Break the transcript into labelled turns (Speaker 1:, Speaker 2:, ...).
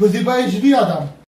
Speaker 1: Pois e bem, viada. Adam.